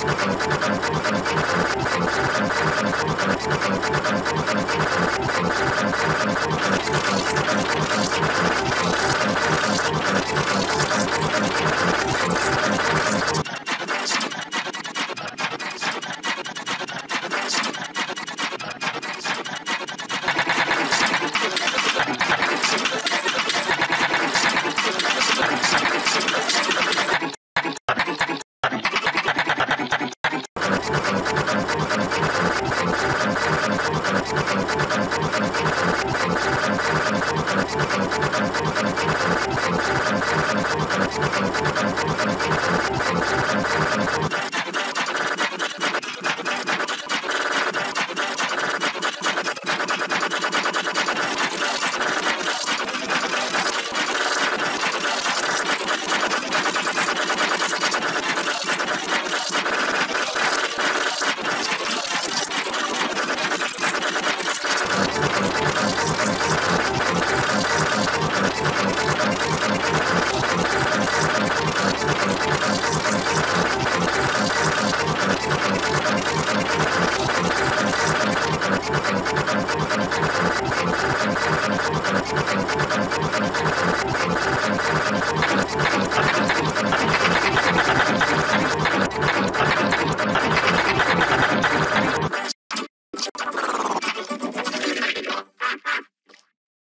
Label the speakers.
Speaker 1: どこにフフフフフフフ。あ。